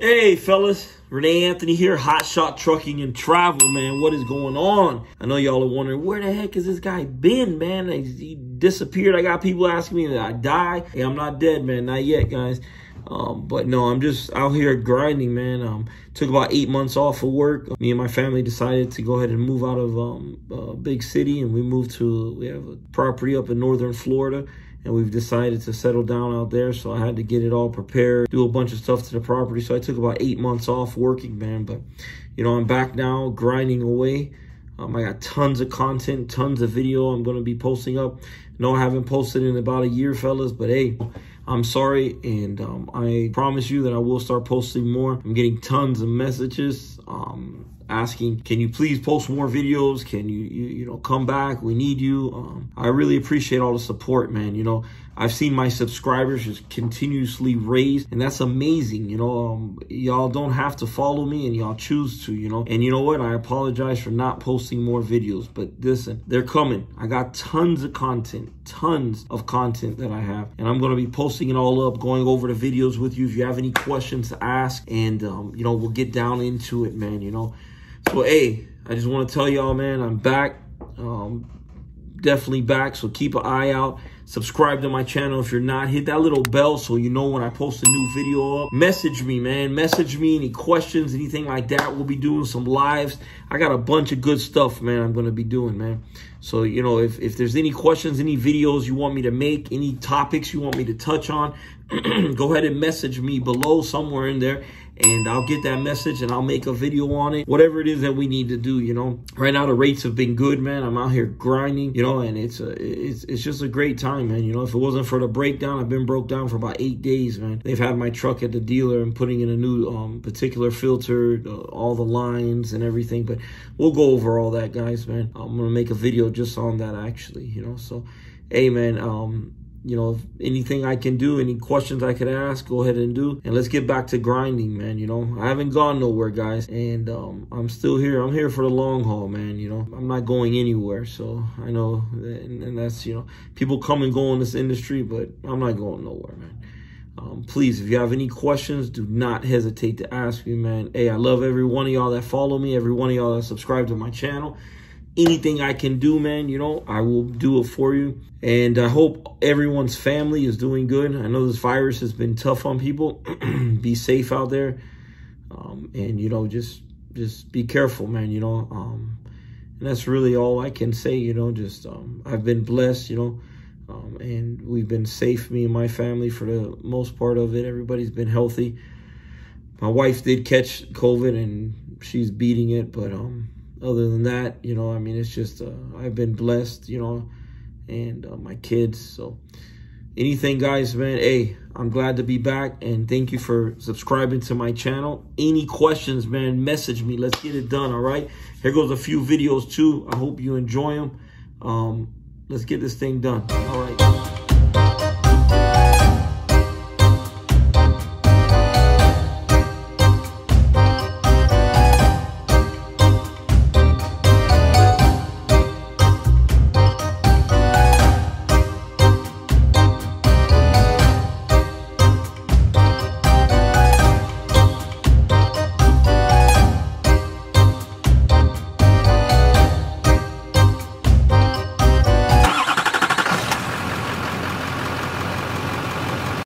Hey, fellas. Renee Anthony here, Hot Shot Trucking and Travel, man. What is going on? I know y'all are wondering, where the heck has this guy been, man? He disappeared. I got people asking me that I die. Hey, I'm not dead, man. Not yet, guys. Um, but no, I'm just out here grinding, man. Um, took about eight months off of work. Me and my family decided to go ahead and move out of um, a big city, and we moved to, we have a property up in northern Florida and we've decided to settle down out there. So I had to get it all prepared, do a bunch of stuff to the property. So I took about eight months off working, man. But, you know, I'm back now grinding away. Um, I got tons of content, tons of video I'm going to be posting up. No, I haven't posted in about a year, fellas, but hey, I'm sorry. And um, I promise you that I will start posting more. I'm getting tons of messages. Um, asking, can you please post more videos? Can you, you, you know, come back? We need you. Um, I really appreciate all the support, man. You know, I've seen my subscribers just continuously raise, and that's amazing. You know, um, y'all don't have to follow me, and y'all choose to. You know, and you know what? I apologize for not posting more videos, but listen, they're coming. I got tons of content, tons of content that I have, and I'm gonna be posting it all up, going over the videos with you. If you have any questions to ask, and um, you know, we'll get down into it, man. You know. So, hey, I just want to tell y'all, man, I'm back. Um, definitely back. So keep an eye out. Subscribe to my channel if you're not. Hit that little bell so you know when I post a new video up. Message me, man. Message me any questions, anything like that. We'll be doing some lives. I got a bunch of good stuff, man, I'm going to be doing, man. So, you know, if, if there's any questions, any videos you want me to make, any topics you want me to touch on, go ahead and message me below somewhere in there and I'll get that message and I'll make a video on it. Whatever it is that we need to do, you know. Right now the rates have been good, man. I'm out here grinding, you know, and it's a, it's it's just a great time, man. You know, if it wasn't for the breakdown, I've been broke down for about eight days, man. They've had my truck at the dealer and putting in a new um, particular filter, uh, all the lines and everything. But we'll go over all that, guys, man. I'm gonna make a video just on that actually, you know. So, hey, man, um, you know, anything I can do, any questions I could ask, go ahead and do. And let's get back to grinding, man. You know, I haven't gone nowhere, guys. And um, I'm still here. I'm here for the long haul, man. You know, I'm not going anywhere. So I know, and, and that's, you know, people come and go in this industry, but I'm not going nowhere, man. Um, please, if you have any questions, do not hesitate to ask me, man. Hey, I love every one of y'all that follow me, every one of y'all that subscribe to my channel anything I can do, man, you know, I will do it for you. And I hope everyone's family is doing good. I know this virus has been tough on people. be safe out there. Um, and, you know, just just be careful, man, you know. Um, and that's really all I can say, you know, just um, I've been blessed, you know. Um, and we've been safe, me and my family, for the most part of it. Everybody's been healthy. My wife did catch COVID, and she's beating it, but um, other than that, you know, I mean, it's just, uh, I've been blessed, you know, and uh, my kids. So anything, guys, man, hey, I'm glad to be back. And thank you for subscribing to my channel. Any questions, man, message me. Let's get it done, all right? Here goes a few videos, too. I hope you enjoy them. Um, let's get this thing done. All right.